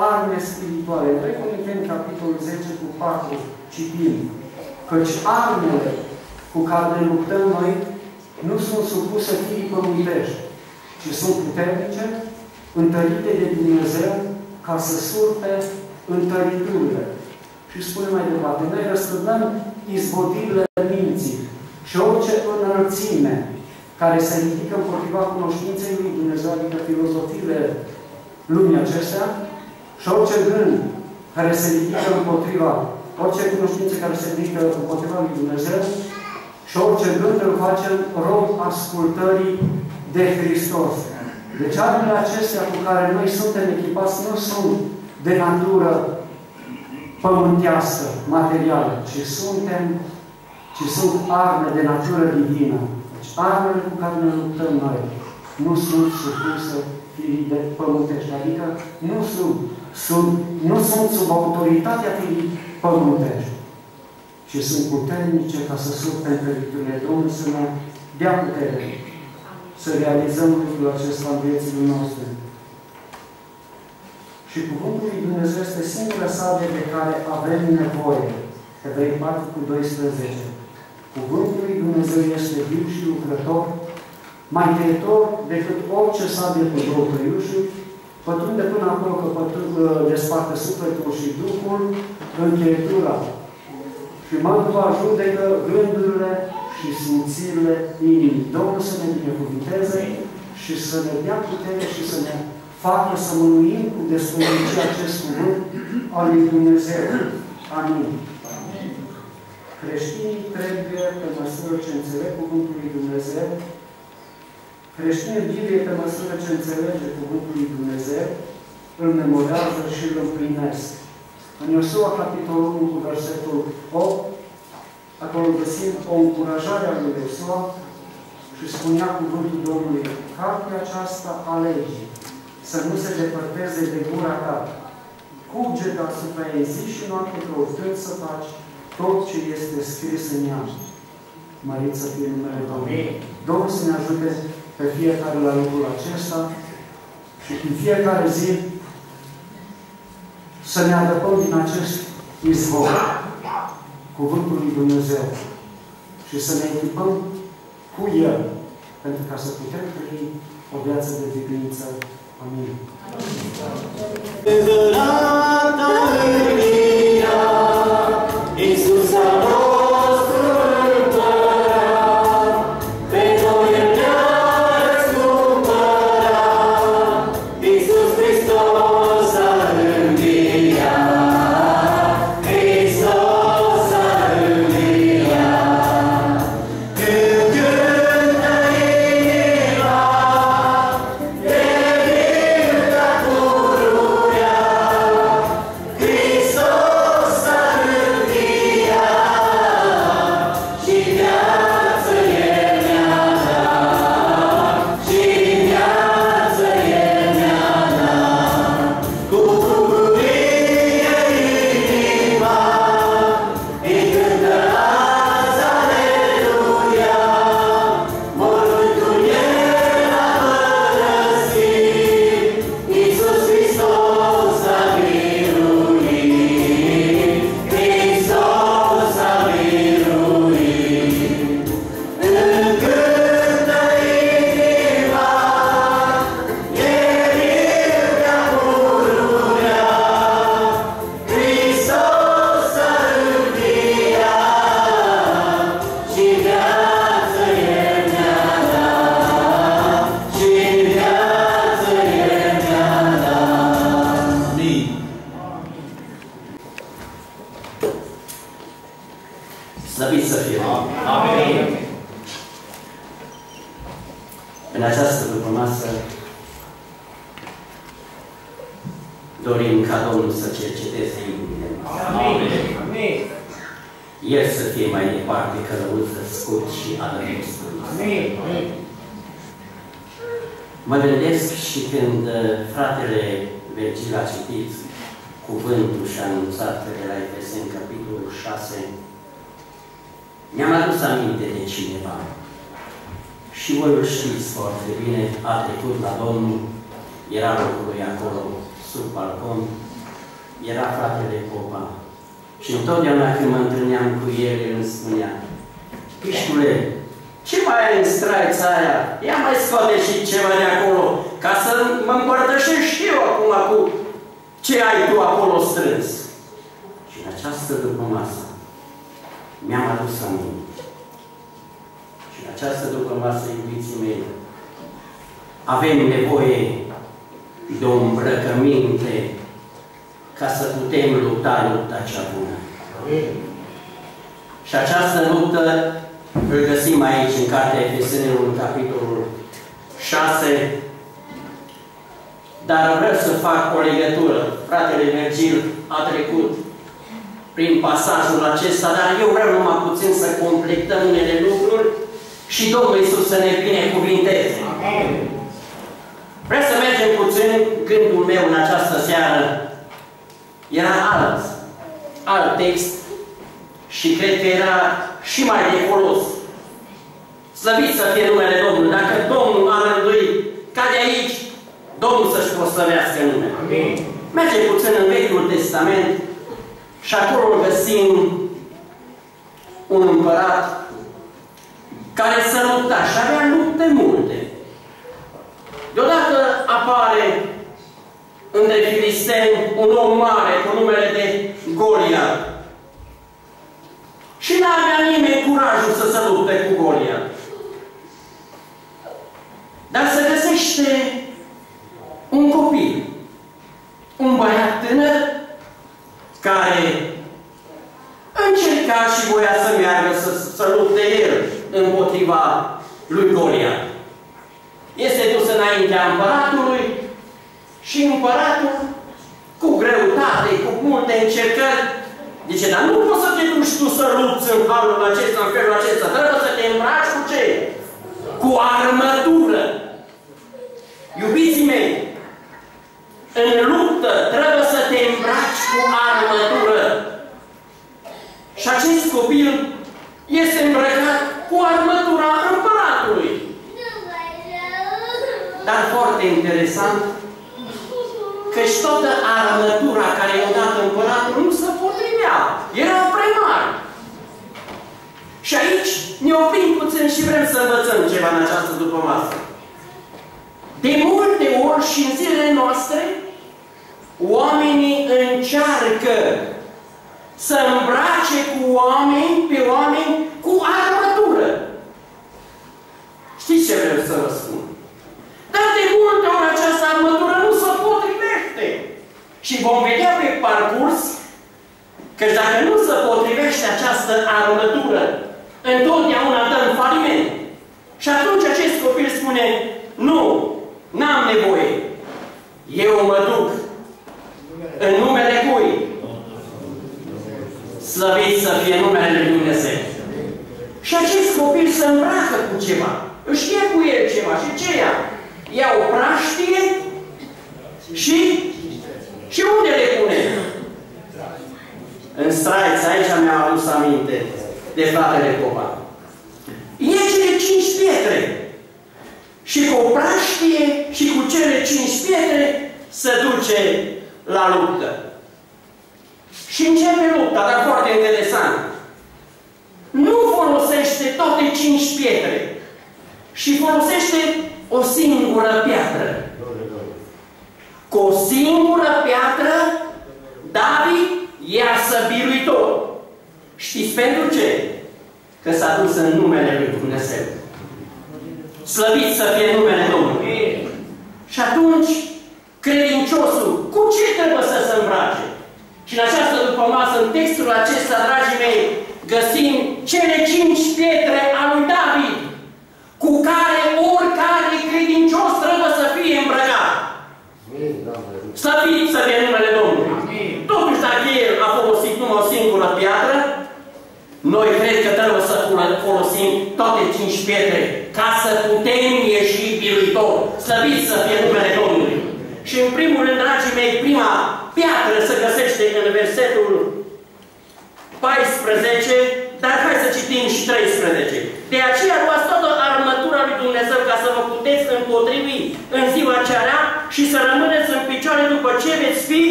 arme spirituale. În 2 Corinteni, capitolul 10 cu 4, citim. Căci armele cu care ne luptăm noi nu sunt supuse firii pământești, ci sunt puternice, întărite de Dumnezeu ca să surpe întăriturile. Și spune mai departe, noi răsturnăm izvodirile minții și orice înălțime care se ridică împotriva cunoștinței lui Dumnezeu, adică filozofiile lumii acestea, și orice gând care se ridică împotriva, orice cunoștință care se ridică împotriva lui Dumnezeu, și orice gând îl facem rog ascultării de Hristos. Deci armele acestea cu care noi suntem echipați nu sunt de natură pământească, materială, ci suntem, ci sunt arme de natură divină. Deci armele cu care ne luptăm noi nu sunt supuse firii de pământești, adică nu sunt, sunt, nu sunt sub autoritatea firii pământești și sunt puternice ca să surpe întreriturile Domnului să ne dea putere să realizăm lucrul acesta în viețile noastre. Și Cuvântul lui Dumnezeu este singura sabie de care avem nevoie. Evrei 4 cu 12. Cuvântul lui Dumnezeu este viu și lucrător, mai tăietor decât orice sabie cu două tăiușuri, pătrunde până acolo că desparte sufletul și Duhul, încheietura și mărtua judecă gândurile și simțirile inimii. Domnul să ne binecuvinteze și să ne dea putere și să ne facă să mânuim cu desfălucie acest cuvânt al lui Dumnezeu. Amin. Creștinii trebuie, pe măsură ce înțeleg Cuvântul lui Dumnezeu, creștinii Biblie, pe măsură ce înțelege Cuvântul lui Dumnezeu, îl memorează și îl împlinesc. În Iosua, capitolul 1, cu versetul 8, acolo găsim o încurajare a lui Iosua și spunea cuvântul Domnului, cartea aceasta a legii, să nu se depărteze de gura ta. Cuget asupra ei zi și noapte căutând să faci tot ce este scris în ea. Mărit să fie numele Domnului. Domnul să ne ajute pe fiecare la lucrul acesta și în fiecare zi să ne adăpăm din acest izvor, Cuvântul lui Dumnezeu și să ne echipăm cu El pentru ca să putem trăi o viață de diviniță. Amin. Îndărată Dar vreau să fac o legătură. Fratele Virgil a trecut prin pasajul acesta, dar eu vreau numai puțin să completăm unele lucruri și Domnul Iisus să ne binecuvinteze. Vreau să mergem puțin gândul meu în această seară. Era alt, alt text și cred că era și mai de folos. Slăvit să fie numele Domnului. Dacă Domnul a rânduit ca de aici, Domnul să-și proslăvească numele. Amin. Merge puțin în Vechiul Testament și acolo găsim un împărat care să lupta și avea lupte multe. Deodată apare între filisteni un om mare cu numele de Goliat. Și nu avea nimeni curajul să se lupte cu Goliat. Dar se găsește un copil, un băiat tânăr, care încerca și voia să meargă să, să lupte el împotriva lui Goliat. Este dus înaintea împăratului și împăratul, cu greutate, cu multe încercări, zice, dar nu poți să te duci tu să lupți în halul acesta, în felul acesta, trebuie să te îmbraci cu ce? Cu armătură. Iubiții mei, în luptă trebuie să te îmbraci cu armătură. Și acest copil este îmbrăcat cu armătura împăratului. Dar foarte interesant, căci toată armătura care i-a dat împăratul nu se potrivea. Era prea mare. Și aici ne oprim puțin și vrem să învățăm ceva în această după masă. De multe ori și în zilele noastre, oamenii încearcă să îmbrace cu oameni, pe oameni cu armătură. Știți ce vreau să vă spun? Dar de multe ori această armătură nu se potrivește. Și vom vedea pe parcurs că dacă nu se potrivește această armătură, întotdeauna dă în faliment. Și atunci acest copil spune, nu, n-am nevoie. Eu mă duc în numele cui? Slăvit să fie numele Lui Dumnezeu. Și acest copil se îmbracă cu ceva. Își ia cu el ceva. Și ce ia? Ia o praștie și și unde le pune? În straiț, aici mi-am adus aminte de fratele Popa. E cele cinci pietre. Și cu o praștie și cu cele cinci pietre se duce la luptă. Și începe lupta, dar foarte interesant. Nu folosește toate cinci pietre, și folosește o singură piatră. Cu o singură piatră, David iasă biruitor. Știți pentru ce? Că s-a dus în numele Lui Dumnezeu. Slăvit să fie numele Domnului. Și atunci, credinciosul, cu ce trebuie să se îmbrace? Și în această după masă, în textul acesta, dragii mei, găsim cele cinci pietre a lui David, cu care oricare credincios trebuie să fie îmbrăcat. Slăvit să fie numele cinci pietre ca să putem ieși biruitor. Slăvit să fie numele Domnului. Și în primul rând, dragii mei, prima piatră se găsește în versetul 14, dar hai să citim și 13. De aceea luați toată armătura lui Dumnezeu ca să vă puteți împotrivi în ziua cea rea și să rămâneți în picioare după ce veți fi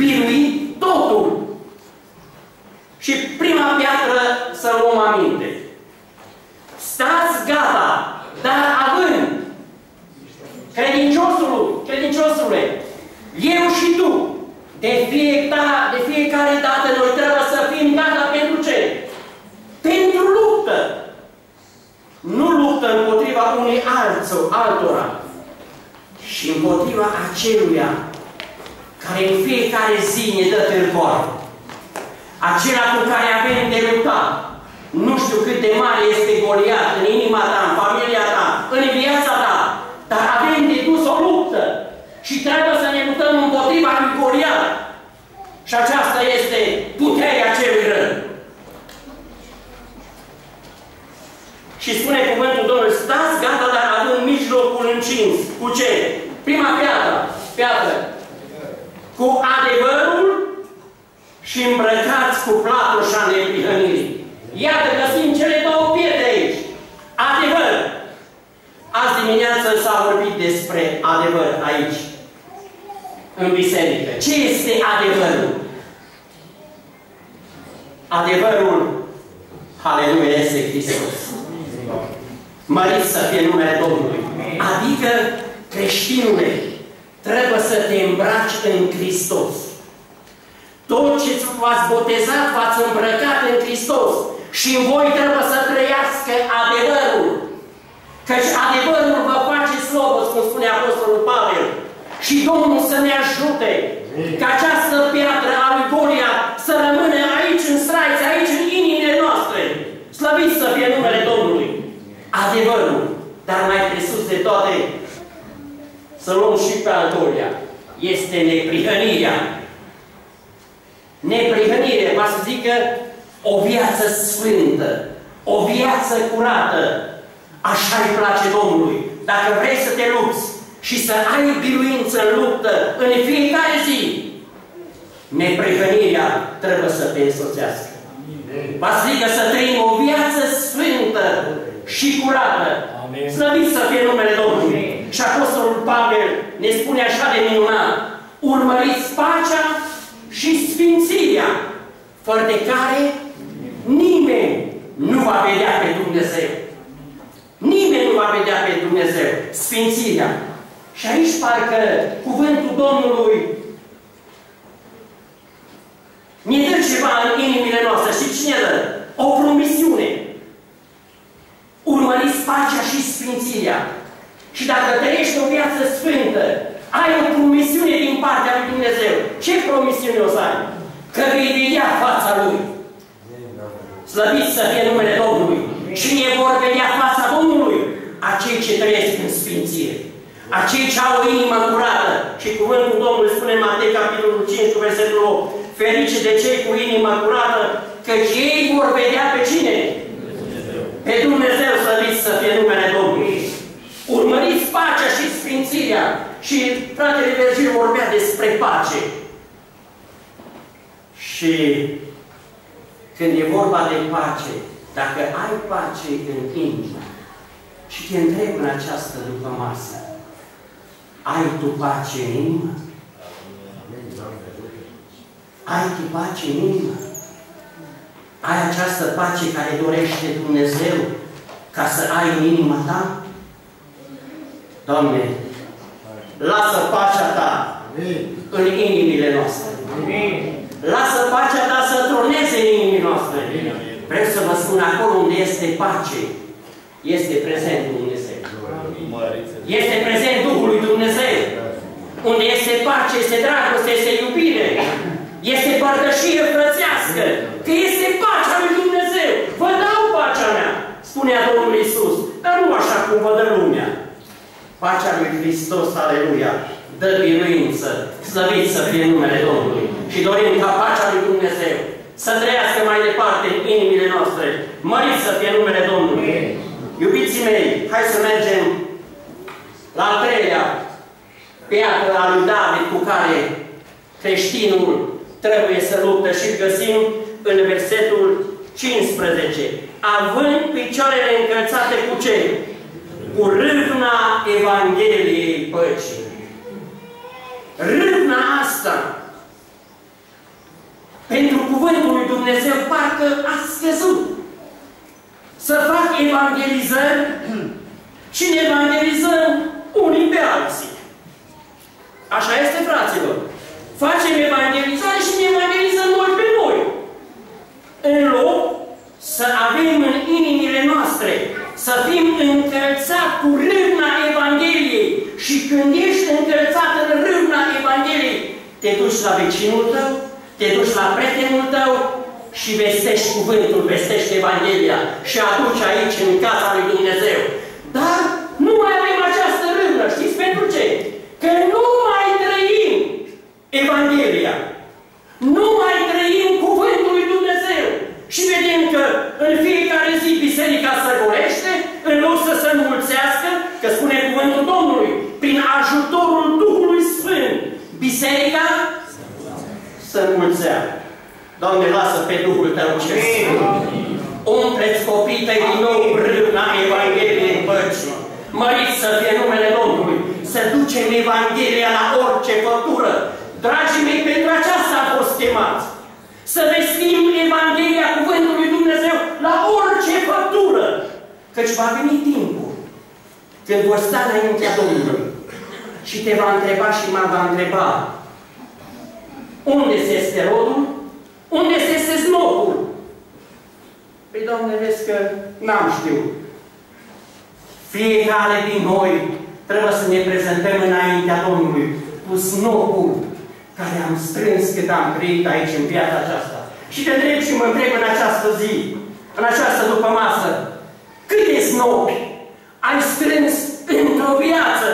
biruit totul. Și prima piatră să luăm aminte. Stați gata, dar având credinciosul, credinciosule, eu și tu, de fiecare, de fiecare dată noi trebuie să fim gata pentru ce? Pentru luptă. Nu luptă împotriva unui alțău, altora, și împotriva aceluia care în fiecare zi ne dă târgoare. Acela cu care avem de luptat. Nu știu cât de mare este Goliat în inima ta, în familia ta, în viața ta, dar avem de dus o luptă și trebuie să ne luptăm împotriva lui Goliat. Și aceasta este puterea celui rău. Și spune cuvântul Domnului, stați gata, dar având mijlocul încins. Cu ce? Prima piatră, piatră. Cu adevărul și îmbrăcați cu platoșa neprihănirii. Iată, găsim cele două pietre aici. Adevăr. Azi dimineață s-a vorbit despre adevăr aici, în biserică. Ce este adevărul? Adevărul, Aleluia, este Hristos. Mărit să fie numele Domnului. Adică, creștinule, trebuie să te îmbraci în Hristos. Tot ce v-ați botezat, v-ați îmbrăcat în Hristos. Și în voi trebuie să trăiască adevărul. Căci adevărul vă face slobos, cum spune Apostolul Pavel. Și Domnul să ne ajute ca această piatră a lui Golia să rămână aici în straiți, aici în inimile noastre. Slăvit să fie numele Domnului. Adevărul. Dar mai presus de toate, să luăm și pe al doilea. Este neprihănirea. Neprihănire, va să zică o viață sfântă, o viață curată. Așa îi place Domnului. Dacă vrei să te lupți și să ai biruință în luptă în fiecare zi, neprihănirea trebuie să te însoțească. Va să zică să trăim o viață sfântă și curată. Slăvit să fie numele Domnului. Și Apostolul Pavel ne spune așa de minunat, urmăriți pacea și sfințirea, fără de care nimeni nu va vedea pe Dumnezeu. Nimeni nu va vedea pe Dumnezeu. Sfințirea. Și aici parcă cuvântul Domnului ne dă ceva în inimile noastre. Și cine dă? O promisiune. Urmăriți pacea și sfințirea. Și dacă trăiești o viață sfântă, ai o promisiune din partea lui Dumnezeu. Ce promisiune o să ai? Că vei vedea fața Lui. Slăvit să fie numele Domnului. Cine vor vedea fața Domnului? Acei ce trăiesc în sfințire. Acei ce au o inimă curată. Și cuvântul Domnului spune în Matei, capitolul 5, versetul 8. Ferice de cei cu inimă curată, căci ei vor vedea pe cine? Pe Dumnezeu slăvit să fie numele Domnului. Urmăriți pacea și sfințirea. Și fratele Virgil vorbea despre pace. Și când e vorba de pace, dacă ai pace în inimă și te întreb în această după masă, ai tu pace în inimă? Ai tu pace în inimă? Ai această pace care dorește Dumnezeu ca să ai în inima ta? Doamne, lasă pacea Ta în inimile noastre. Lasă pacea Ta să troneze în inimile noastre. Vreau să vă spun, acolo unde este pace, este prezent Dumnezeu. Este prezent Duhul lui Dumnezeu. Unde este pace, este dragoste, este iubire. Este părtășie frățească. Că este pacea lui Dumnezeu. Vă dau pacea mea, spunea Domnul Isus. Dar nu așa cum vă dă lumea. Pacea lui Hristos, aleluia, dă biruință, slăvit să fie numele Domnului. Și dorim ca pacea lui Dumnezeu să trăiască mai departe în inimile noastre. Mărit să fie numele Domnului. Iubiții mei, hai să mergem la al treilea piatră a lui David cu care creștinul trebuie să luptă și găsim în versetul 15. Având picioarele încălțate cu ce? Cu râvna Evangheliei păcii. Râvna asta pentru cuvântul lui Dumnezeu parcă a scăzut. Să fac evangelizări *clears throat* și ne evangelizăm unii pe alții. Așa este, fraților. Facem evangelizare și ne evangelizăm noi pe noi. În loc să avem în inimile noastre, să fim încălțați cu râvna Evangheliei și când ești încălțat în râvna Evangheliei, te duci la vecinul tău, te duci la prietenul tău și vestești cuvântul, vestești Evanghelia și aduci aici în casa lui Dumnezeu. Dar nu mai avem această râvnă. Știți pentru ce? Că nu mai trăim Evanghelia. Nu mai trăim cuvântul lui Dumnezeu. Și vedem că în fiecare zi biserica se golește, în loc să se înmulțească, că spune cuvântul Domnului, prin ajutorul Duhului Sfânt, biserica să înmulțească. Doamne, lasă pe Duhul Tău ce Umpleți copiii tăi din nou râvna Evangheliei păcii. Măriți să fie numele Domnului, să ducem Evanghelia la orice făptură. Dragii mei, pentru aceasta a fost chemați. Să vestim Evanghelia Cuvântului Dumnezeu la orice făptură. Căci va veni timpul când vor sta înaintea Domnului și te va întreba și mă va întreba unde se este rodul? Unde se este snopul? Păi, Doamne, vezi că n-am știut. Fiecare din noi trebuie să ne prezentăm înaintea Domnului cu snopul care am strâns cât am trăit aici în viața aceasta. Și te întreb și mă întreb în această zi, în această după masă, câte snopi ai strâns într-o viață,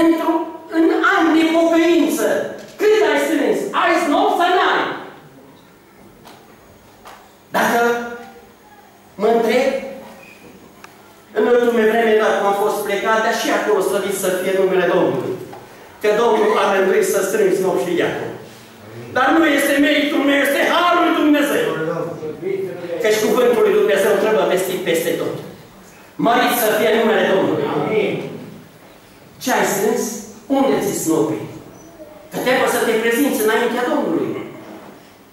într-o, în ani de pocăință? Cât ai strâns? Ai snop sau n-ai? Dacă mă întreb, în ultime vreme, dacă am fost plecat, dar și acolo slăvit să fie numele Domnului. Că Domnul a rânduit să strângi snop și Iacov. Dar nu este meritul meu, este Harul lui Dumnezeu. Căci cuvântul lui Dumnezeu trebuie vestit peste tot. Mărit să fie numele Domnului. Ce ai strâns? Unde ți snopii? Că trebuie să te prezinți înaintea Domnului.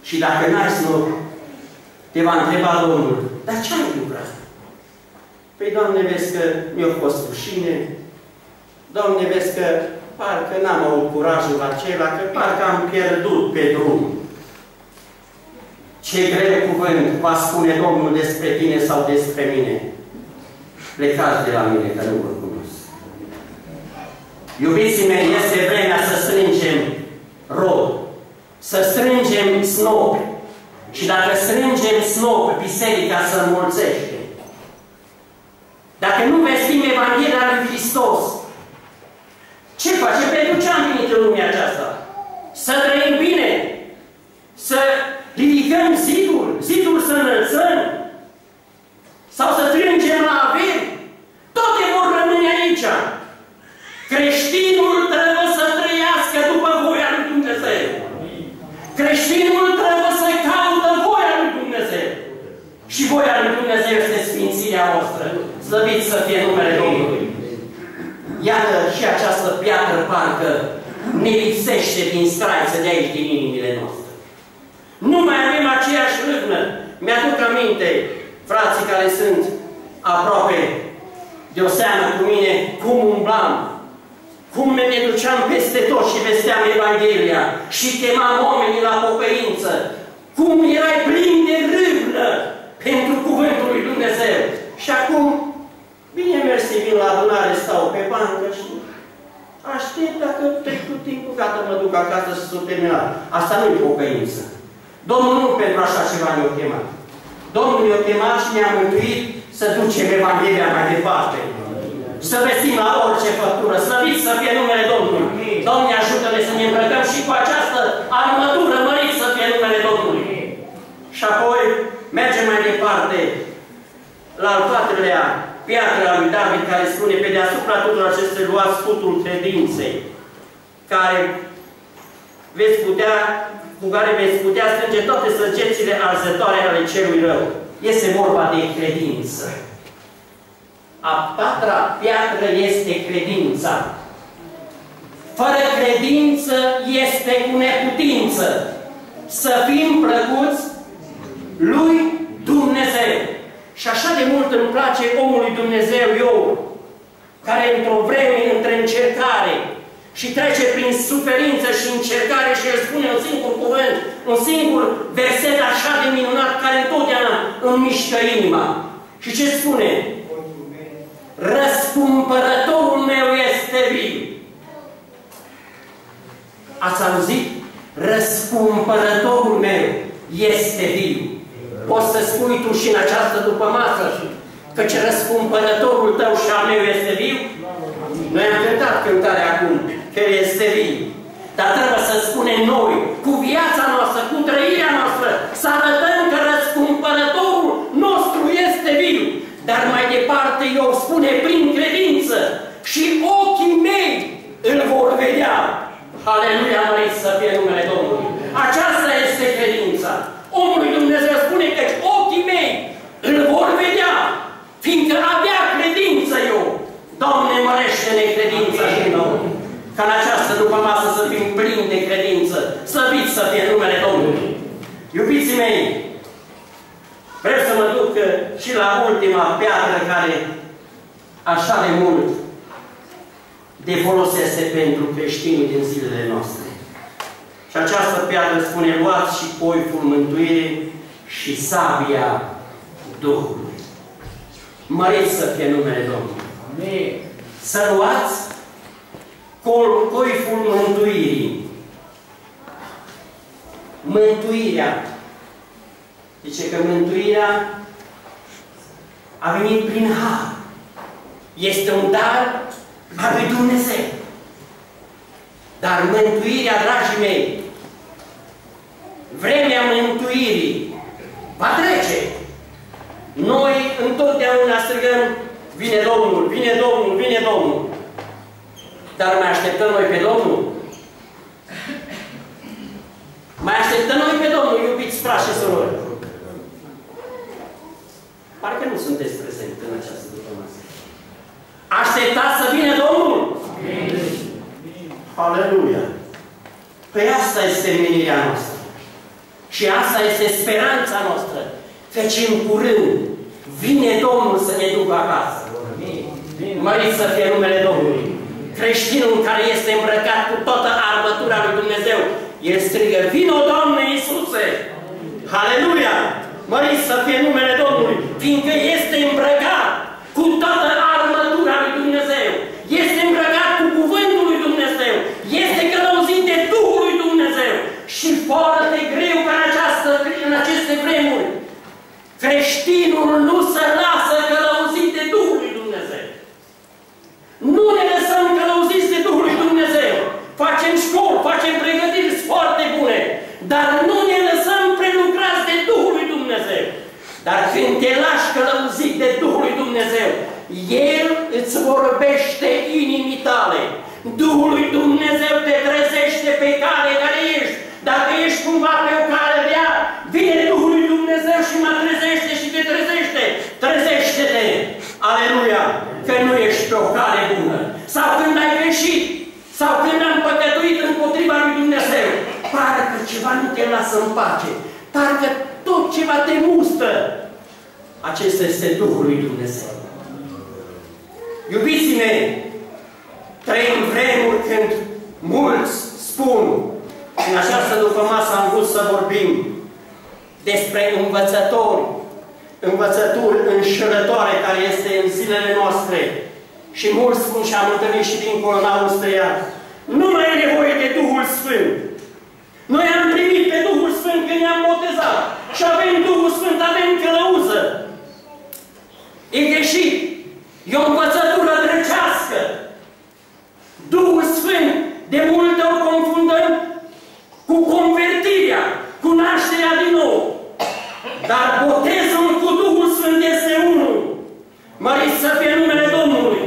Și dacă n-ai snop, te va întreba Domnul, dar ce ai lucrat? Păi, Doamne, vezi că mi-a fost rușine, Doamne, vezi că parcă n-am avut curajul acela, că parcă am pierdut pe drum. Ce greu cuvânt va spune Domnul despre tine sau despre mine. Plecați de la mine, că nu vă cunosc. Iubiții mei, este vremea să strângem rod, să strângem snop. Și dacă strângem snop, biserica să înmulțește. Dacă nu vestim Evanghelia lui Hristos, ce face? Pentru ce am venit în lumea aceasta? Să trăim bine, să ridicăm zidul, zidul să înălțăm, sau să strângem la averi. Toate vor rămâne aici. Creștinul voia lui Dumnezeu este sfințirea noastră. Slăvit să fie numele Domnului. Iată și această piatră parcă ne lipsește din straiță de aici, din inimile noastre. Nu mai avem aceeași râvnă. Mi-aduc aminte, frații care sunt aproape de o seamă cu mine, cum umblam, cum ne duceam peste tot și vesteam Evanghelia și chemam oamenii la pocăință, cum erai plin de râvnă pentru Cuvântul lui Dumnezeu. Și acum Bine mersi, vin la adunare, stau pe bancă și aștept dacă trecut timpul, gata, mă duc acasă și sunt terminat. Asta nu e pocăință. Domnul nu pentru așa ceva ne-a chemat. Domnul ne-a chemat și ne-a mântuit să ducem Evanghelia mai departe. Să vestim la orice făptură, slăvit să fie numele Domnului. Doamne, ajută-ne să ne îmbrăcăm și cu această armătură mărit să fie numele Domnului. Și apoi mergem mai departe la al patrulea piatra lui David care spune pe deasupra tuturor acestor luați scutul credinței, care veți putea, cu care veți putea strânge toate săgețile arzătoare ale celui rău. Este vorba de credință. A patra piatră este credința. Fără credință este cu neputință să fim plăcuți lui Dumnezeu. Și așa de mult îmi place omului Dumnezeu eu, care într-o vreme, între încercare, și trece prin suferință și încercare și el spune un singur cuvânt, un singur verset așa de minunat, care întotdeauna îmi mișcă inima. Și ce spune? Răscumpărătorul meu este viu. Ați auzit? Răscumpărătorul meu este viu. Poți să spui tu și în această după masă ce răscumpărătorul tău și al meu este viu? Noi am cântat cântarea acum, că El este viu. Dar trebuie să spunem noi, cu viața noastră, cu trăirea noastră, să arătăm că răscumpărătorul nostru este viu. Dar mai departe eu spune prin credință și ochii mei îl vor vedea. Aleluia, mărit să fie numele Domnului. Aceasta este credința. Omul Dumnezeu spune că ochii mei îl vor vedea, fiindcă avea credință eu. Doamne, mărește-ne credința și noi. Ca în această după masă să fim plini de credință, slăviți să fie numele Domnului. Iubiții mei, vreau să mă duc și la ultima piatră care așa de mult de folos este pentru creștinii din zilele noastre. Și această piatră spune, luați și poiful mântuirii și sabia Duhului. Măriți să fie numele Domnului. Amin. Să luați coiful mântuirii. Mântuirea. Zice că mântuirea a venit prin har. Este un dar al lui Dumnezeu. Dar mântuirea, dragii mei, vremea mântuirii va trece. Noi întotdeauna strigăm, vine Domnul, vine Domnul, vine Domnul. Dar mai așteptăm noi pe Domnul? Mai așteptăm noi pe Domnul, iubiți frați și surori. Parcă nu sunteți prezenți în această după masă. Așteptați să vină Domnul? Aleluia! Păi asta este menirea noastră. Și asta este speranța noastră. Căci în curând vine Domnul să ne ducă acasă. Mărit să fie numele Domnului. Creștinul care este îmbrăcat cu toată armătura lui Dumnezeu, el strigă, vino Doamne Iisuse! Aleluia! Mărit să fie numele Domnului, fiindcă este îmbrăcat cu toată armătura lui Dumnezeu. Este îmbrăcat cu cuvântul lui Dumnezeu. Este călăuzit de Duhul lui Dumnezeu. Și foarte greu ca în, această, în aceste vremuri, creștinul nu se lasă călăuzit de Duhul lui Dumnezeu. Nu ne lăsăm călăuziți de Duhul lui Dumnezeu. Facem școli, facem pregătiri foarte bune, dar nu ne lăsăm prelucrați de Duhul lui Dumnezeu. Dar când te lași călăuzit de Duhul lui Dumnezeu, El îți vorbește inimii tale. Duhul lui Dumnezeu te trezește pe cale care ești. Dacă ești cumva pe o cale rea, Trezește-te! Aleluia! Că nu ești pe o cale bună. Sau când ai greșit, sau când am păcătuit împotriva lui Dumnezeu, parcă ceva nu te lasă în pace. Parcă tot ceva te mustă. Acesta este Duhul lui Dumnezeu. Iubiții mei, trăim vremuri când mulți spun, în această după masă am vrut să vorbim despre învățători, învățături înșelătoare care este în zilele noastre. Și mulți spun și am întâlnit și dincolo în Austria, nu mai e nevoie de Duhul Sfânt. Noi am primit pe Duhul Sfânt când ne-am botezat și avem Duhul Sfânt, avem călăuză. E greșit. E o învățătură drăcească. Duhul Sfânt de multe ori confundăm cu convertirea, cu nașterea din nou. Dar botezul Măriți să fie numele Domnului,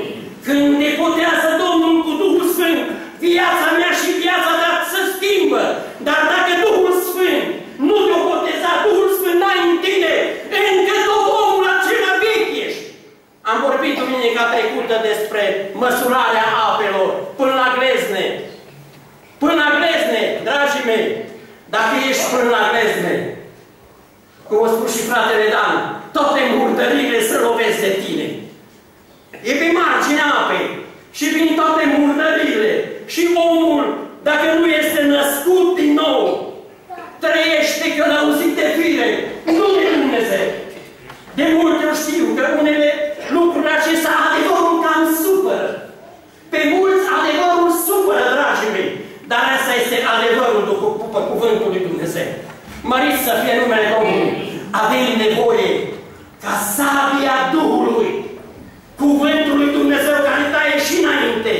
când deputează Domnul cu Duhul Sfânt, viața mea și viața ta se schimbă. Dar dacă Duhul Sfânt nu te-o boteza, Duhul Sfânt n-ai în tine, încă tot omul acela vechi ești. Am vorbit duminica trecută despre măsurarea apelor până la grezne. Până la grezne, dragii mei, dacă ești până la grezne, cum a spus și fratele Dan, toate murdările să lovesc de tine. E pe marginea apei și vin toate murdările și omul, dacă nu este născut din nou, trăiește călăuzit de fire, nu de Dumnezeu. De multe ori știu că unele lucruri acestea adevărul cam supără. Pe mulți adevărul supără, dragii mei. Dar asta este adevărul după, după cuvântul lui Dumnezeu. Măriți să fie numele Domnului. Avem nevoie ca sabia Duhului, cuvântul lui Dumnezeu care taie și înainte,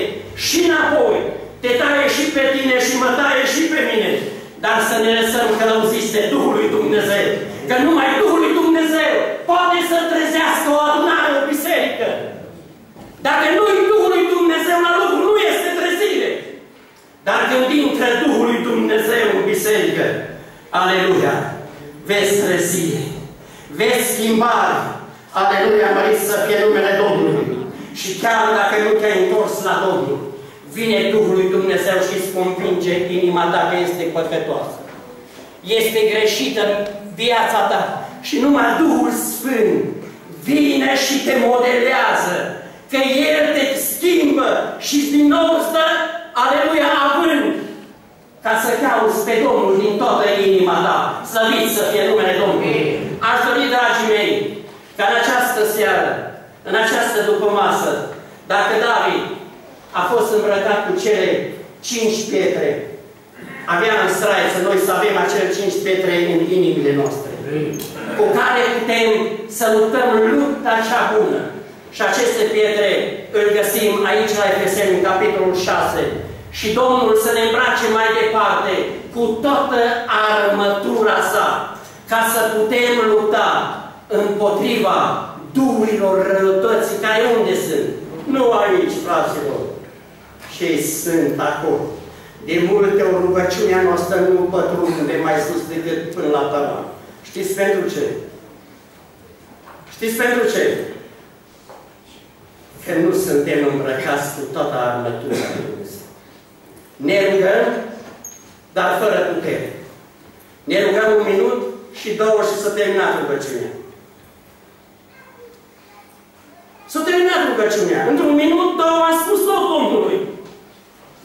și înapoi, te taie și pe tine și mă taie și pe mine, dar să ne lăsăm călăuziți de Duhul lui Dumnezeu, că numai Duhul lui Dumnezeu poate să trezească o adunare, o biserică. Dacă nu-i Duhul lui Dumnezeu la lucru, nu este trezire. Dar când intră Duhul lui Dumnezeu în biserică, aleluia, vezi trezire, vezi schimbare, aleluia, mărit să fie numele Domnului. Și chiar dacă nu te-ai întors la Domnul, vine Duhul lui Dumnezeu și îți convinge inima ta că este păcătoasă. Este greșită viața ta și numai Duhul Sfânt vine și te modelează, că El te schimbă și din nou stă, aleluia, având ca să cauți pe Domnul din toată inima ta. Slăvit să fie numele Domnului. Aș dori, dragii mei, ca în această seară, în această după masă, dacă David a fost îmbrăcat cu cele cinci pietre, avea în straiță noi să avem acele cinci pietre în inimile noastre, cu care putem să luptăm lupta cea bună. Și aceste pietre îl găsim aici la Efeseni, în capitolul 6. Și Domnul să ne îmbrace mai departe cu toată armătura sa, ca să putem lupta împotriva duhurilor răutății, care unde sunt? Nu aici, fraților, și sunt acolo. De multe ori rugăciunea noastră nu pătrunde mai sus decât până la tavan. Știți pentru ce? Știți pentru ce? Că nu suntem îmbrăcați cu toată armătura lui Dumnezeu. Ne rugăm, dar fără putere. Ne rugăm un minut și două și să terminat rugăciunea. S-a terminat rugăciunea. Într-un minut, două, am spus tot Domnului.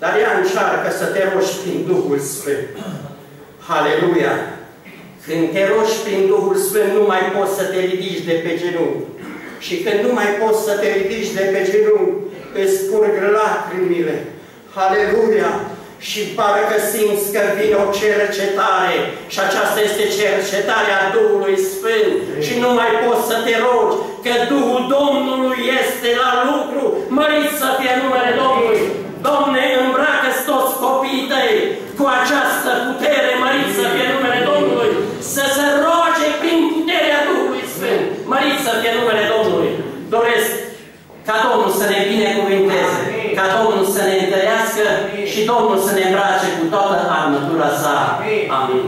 Dar ea încearcă să te roși prin Duhul Sfânt. Haleluia! Când te roși prin Duhul Sfânt, nu mai poți să te ridici de pe genunchi. Și când nu mai poți să te ridici de pe genunchi, îți curg lacrimile. Haleluia! Și parcă simți că vine o cercetare și aceasta este cercetarea Duhului Sfânt și nu mai poți să te rogi că Duhul Domnului este la lucru. Măriți să fie numele Domnului! Domne, îmbracă-ți toți copiii tăi cu această putere, măriți să fie numele Domnului, să se roage prin puterea Duhului Sfânt. Măriți să fie numele Domnului. Doresc ca Domnul să ne binecuvinteze, ca Domnul să ne întărească și Domnul să ne îmbrace cu toată armătura sa. Amin.